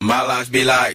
My life be like.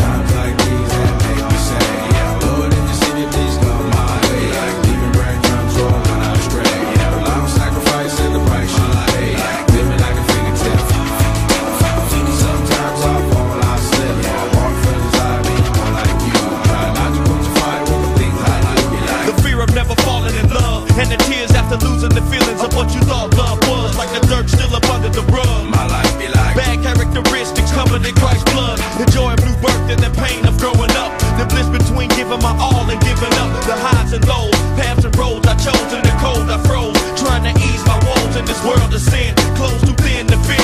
the highs and lows, paths and roads I chose in the cold I froze, trying to ease my woes in this world of sin, Clothes too thin to fit.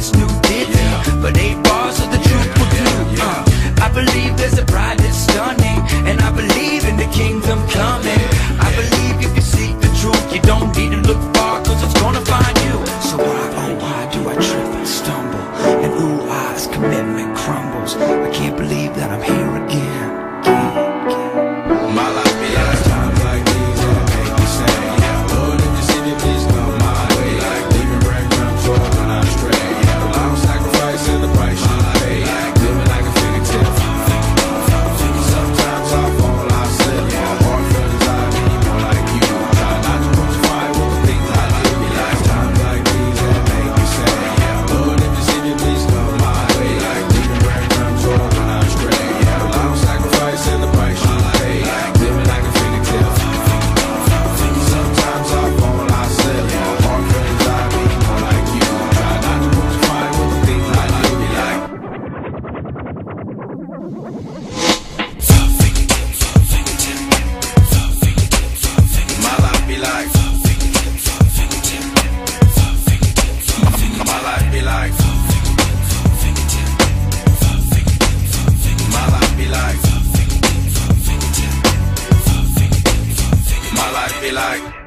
this new ditty yeah. But eight bars of the truth yeah, will do yeah, uh, I believe there's a pride that's stunning And I believe in the kingdom coming. I believe if you seek the truth You don't need to look far cause it's gonna find you. So why, oh why do I trip and stumble? And ooh, eyes commitment crumbles? I can't believe that I'm here again. like